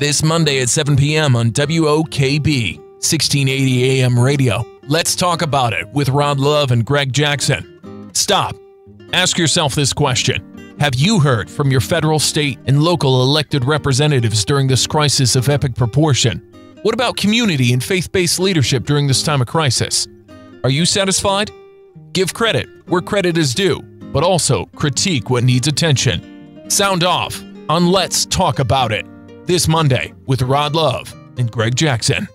This Monday at 7 p.m. on WOKB, 1680 AM radio. Let's talk about it with Rod Love and Greg Jackson. Stop. Ask yourself this question Have you heard from your federal, state, and local elected representatives during this crisis of epic proportion? What about community and faith based leadership during this time of crisis? Are you satisfied? Give credit where credit is due, but also critique what needs attention. Sound off on Let's Talk About It this Monday with Rod Love and Greg Jackson.